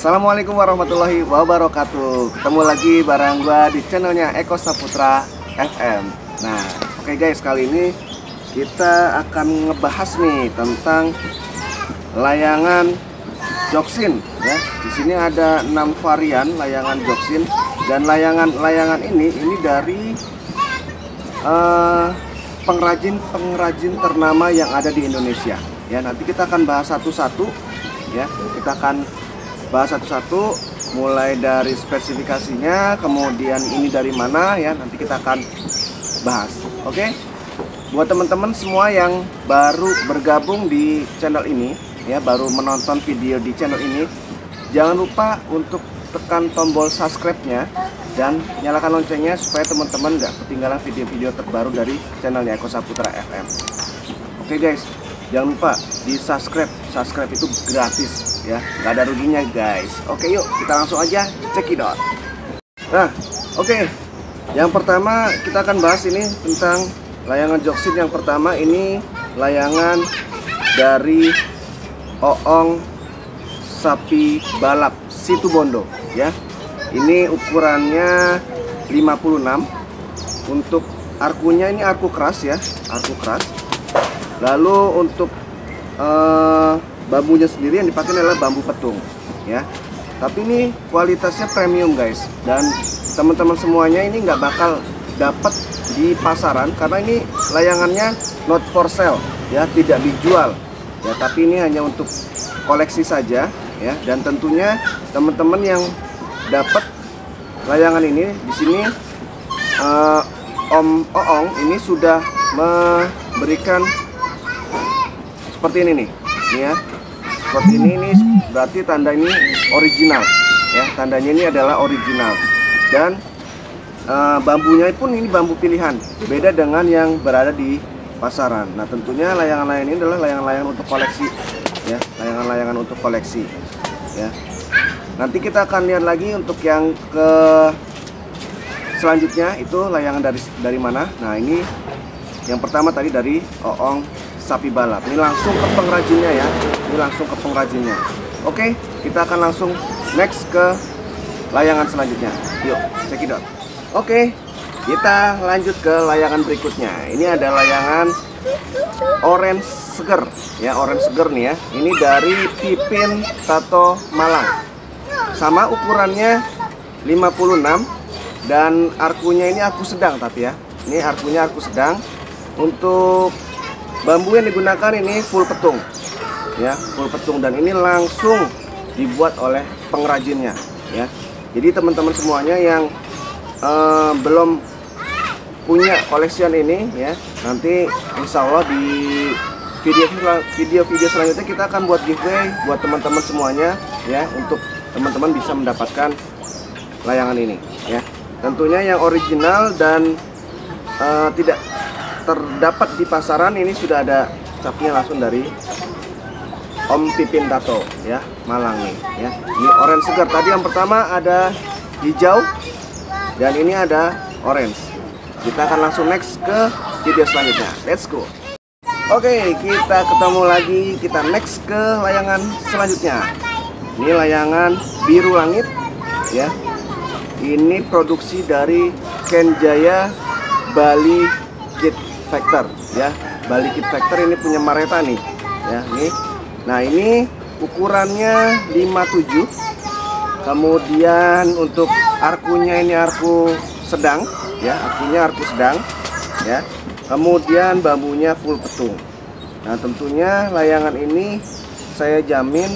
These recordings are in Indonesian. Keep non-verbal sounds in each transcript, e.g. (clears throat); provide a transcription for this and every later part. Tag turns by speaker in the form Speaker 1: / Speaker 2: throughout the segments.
Speaker 1: Assalamualaikum warahmatullahi wabarakatuh Ketemu lagi bareng gua di channelnya Eko Saputra FM Nah, oke okay guys, kali ini kita akan ngebahas nih tentang layangan Joksin ya. Di sini ada enam varian layangan Joksin dan layangan-layangan ini ini dari uh, pengrajin-pengrajin ternama yang ada di Indonesia. Ya, nanti kita akan bahas satu-satu ya. Kita akan bahas satu-satu mulai dari spesifikasinya kemudian ini dari mana ya nanti kita akan bahas oke? Okay? buat teman-teman semua yang baru bergabung di channel ini ya baru menonton video di channel ini jangan lupa untuk tekan tombol subscribe-nya dan nyalakan loncengnya supaya teman-teman nggak ketinggalan video-video terbaru dari channelnya Eko Saputra FM oke okay guys jangan lupa di subscribe. Subscribe itu gratis ya nggak ada ruginya guys. Oke yuk kita langsung aja cekidot nah oke. Yang pertama kita akan bahas ini tentang layangan joksin yang pertama ini layangan dari Oong sapi balap situ bondo ya. Ini ukurannya 56 untuk arkunya ini arku keras ya. Arku keras. Lalu untuk uh, bambunya sendiri yang dipakai adalah bambu petung ya. Tapi ini kualitasnya premium guys. Dan teman-teman semuanya ini nggak bakal dapat di pasaran karena ini layangannya not for sale ya tidak dijual. Ya tapi ini hanya untuk koleksi saja ya. Dan tentunya teman-teman yang dapat layangan ini di sini uh, Om Oong ini sudah memberikan seperti ini nih ini ya seperti ini ini berarti tanda ini original ya. Tandanya ini adalah original. Dan uh, bambunya pun ini bambu pilihan beda dengan yang berada di pasaran. Nah tentunya layangan-layangan ini adalah layangan-layangan untuk koleksi ya. Layangan-layangan untuk koleksi ya. Nanti kita akan lihat lagi untuk yang ke selanjutnya itu layangan dari dari mana. Nah ini yang pertama tadi dari Oong sapi balap. Ini langsung ke pengrajinnya ya. Ini langsung ke pengrajinnya. Oke kita akan langsung next ke layangan selanjutnya. Yuk cekidot oke kita lanjut ke layangan berikutnya. Ini ada layangan orange seger. Ya orange seger nih ya. Ini dari Pipin Tato Malang. Sama ukurannya 56 dan arkunya ini arku sedang tapi ya. Ini arkunya arku sedang. Untuk bambu yang digunakan ini full petung. Ya full petung. Dan ini langsung dibuat oleh pengrajinnya. Ya. Jadi teman-teman semuanya yang uh, belum punya koleksian ini ya nanti insya Allah di video video video selanjutnya kita akan buat giveaway buat teman-teman semuanya ya untuk teman-teman bisa mendapatkan layangan ini ya. Tentunya yang original dan uh, tidak terdapat di pasaran ini sudah ada capnya langsung dari Om Pipin Tato ya Malang nih ya. Ini orange segar. Tadi yang pertama ada hijau dan ini ada orange. Kita akan langsung next ke video selanjutnya. Let's go. Oke kita ketemu lagi. Kita next ke layangan selanjutnya. Ini layangan biru langit ya. Ini produksi dari Kenjaya Bali Factor ya. Bali Kit Factor ini punya Mareta nih ya ini nah ini ukurannya 57 kemudian untuk arkunya ini arku sedang ya arkunya arku sedang ya. Kemudian bambunya full petung. Nah tentunya layangan ini saya jamin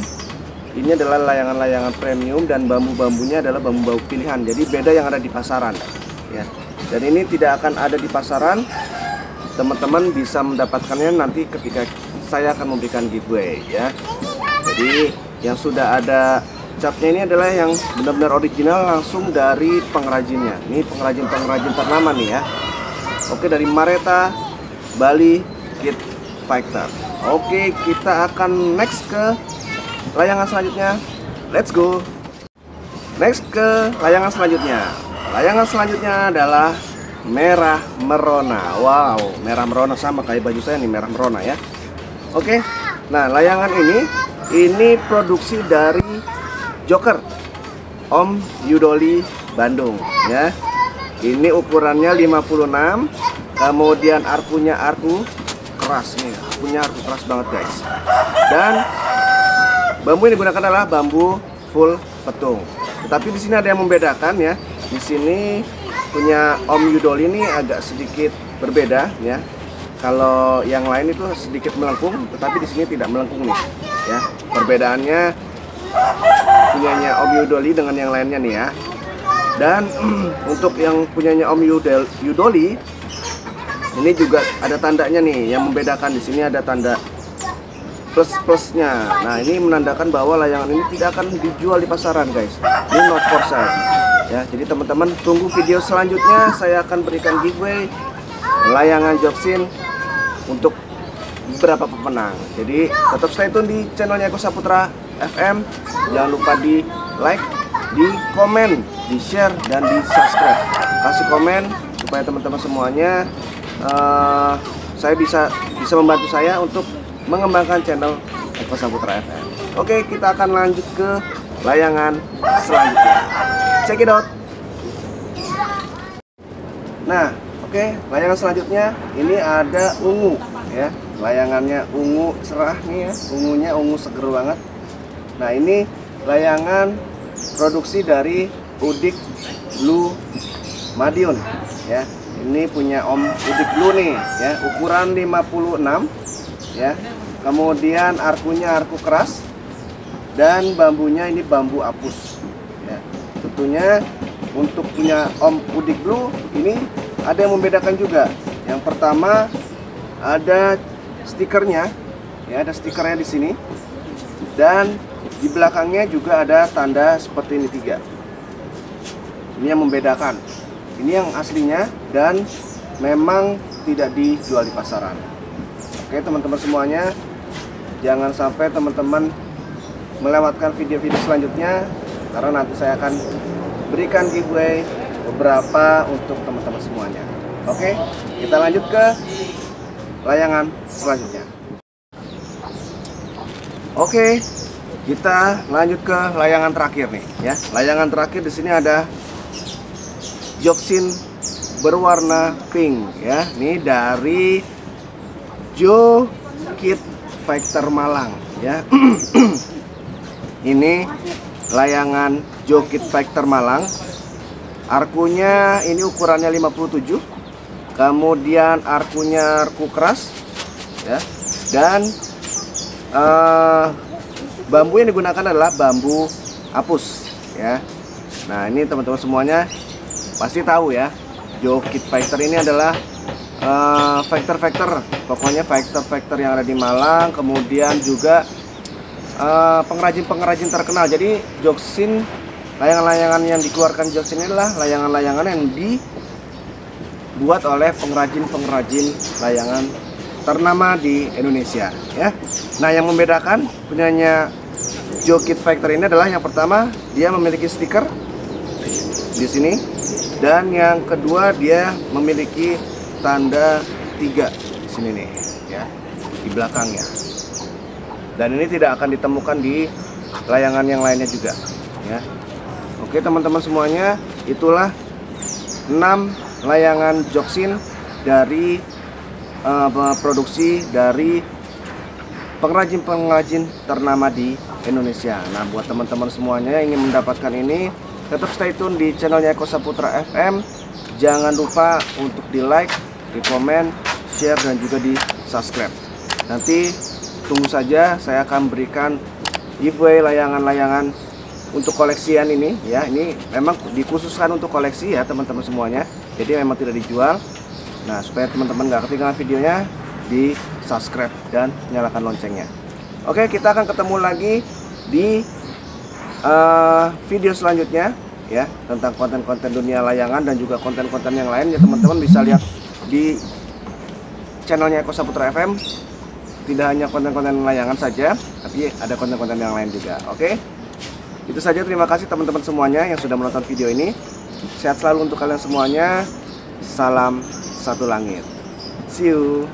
Speaker 1: ini adalah layangan-layangan premium dan bambu-bambunya adalah bambu-bambu pilihan. Jadi beda yang ada di pasaran ya. Dan ini tidak akan ada di pasaran teman-teman bisa mendapatkannya nanti ketika saya akan memberikan giveaway ya. Jadi yang sudah ada capnya ini adalah yang benar-benar original langsung dari pengrajinnya. Ini pengrajin-pengrajin ternama nih ya. Oke dari Mareta Bali Kit Fighter. Oke kita akan next ke layangan selanjutnya. Let's go. Next ke layangan selanjutnya. Layangan selanjutnya adalah merah merona. Wow merah merona sama kayak baju saya nih merah merona ya. Oke nah layangan ini ini produksi dari Joker Om Yudoli Bandung ya. Ini ukurannya 56 kemudian arkunya arku keras nih arkunya arku keras banget guys. Dan bambu yang digunakan adalah bambu full petung. Tetapi di sini ada yang membedakan ya. Di sini punya Om Yudoli ini agak sedikit berbeda ya. Kalau yang lain itu sedikit melengkung tetapi di sini tidak melengkung nih ya. Perbedaannya punyanya Om Yudoli dengan yang lainnya nih ya. Dan (clears throat) untuk yang punyanya Om Yudel, Yudoli ini juga ada tandanya nih yang membedakan di sini ada tanda plus plusnya nah ini menandakan bahwa layangan ini tidak akan dijual di pasaran guys. Ini not for sale ya jadi teman-teman tunggu video selanjutnya. Saya akan berikan giveaway layangan joksin untuk beberapa pemenang. Jadi tetap stay tune di channelnya Eko Saputra FM jangan lupa di like di komen di share dan di subscribe. Kasih komen supaya teman-teman semuanya uh, saya bisa bisa membantu saya untuk mengembangkan channel Eko Saputra FM oke kita akan lanjut ke layangan selanjutnya check it out. Nah oke layangan selanjutnya. Ini ada ungu ya. Layangannya ungu cerah nih ya. Ungunya ungu seger banget. Nah ini layangan produksi dari Udik Blue Madiun ya. Ini punya Om Udik Blue nih ya. Ukuran 56 ya. Kemudian arkunya arku keras. Dan bambunya ini bambu apus tentunya untuk punya Om Udik Blue ini ada yang membedakan juga. Yang pertama ada stikernya. Ya ada stikernya di sini. Dan di belakangnya juga ada tanda seperti ini tiga. Ini yang membedakan. Ini yang aslinya dan memang tidak dijual di pasaran. Oke teman-teman semuanya jangan sampai teman-teman melewatkan video-video selanjutnya karena nanti saya akan berikan giveaway beberapa untuk teman-teman semuanya oke kita lanjut ke layangan selanjutnya Oke, kita lanjut ke layangan terakhir nih ya. Layangan terakhir di sini ada joksin berwarna pink ya. Ini dari Joe Kit Factor Malang ya. (clears throat) ini layangan Joe Kit Factor Malang. Arkunya ini ukurannya 57. Kemudian arkunya arku keras ya. Dan uh, bambu yang digunakan adalah bambu apus ya nah ini teman-teman semuanya pasti tahu ya Jokit Fighter ini adalah uh, fighter-fighter pokoknya fighter-fighter yang ada di Malang kemudian juga pengrajin-pengrajin uh, terkenal jadi Joksin layangan-layangan yang dikeluarkan Joksin adalah layangan-layangan yang dibuat oleh pengrajin-pengrajin layangan ternama di Indonesia ya. Nah, yang membedakan punyanya Jokit Factor ini adalah yang pertama dia memiliki stiker di sini dan yang kedua dia memiliki tanda tiga di sini nih ya di belakangnya. Dan ini tidak akan ditemukan di layangan yang lainnya juga ya. Oke, teman-teman semuanya, itulah 6 layangan Joksin dari uh, produksi dari pengrajin-pengrajin ternama di Indonesia. Nah, buat teman-teman semuanya yang ingin mendapatkan ini, tetap stay tune di channelnya Eko Saputra FM. Jangan lupa untuk di like, di komen, share, dan juga di subscribe. Nanti tunggu saja, saya akan berikan giveaway layangan-layangan untuk koleksian ini ya. Ini memang dikhususkan untuk koleksi ya teman-teman semuanya. Jadi memang tidak dijual. Nah, supaya teman-teman nggak ketinggalan videonya, di subscribe dan nyalakan loncengnya. Oke, kita akan ketemu lagi di uh, video selanjutnya ya tentang konten-konten dunia layangan dan juga konten-konten yang lain. Ya teman-teman bisa lihat di channelnya Eko Saputra FM tidak hanya konten-konten layangan saja tapi ada konten-konten yang lain juga oke itu saja terima kasih teman-teman semuanya yang sudah menonton video ini sehat selalu untuk kalian semuanya salam satu langit. See you.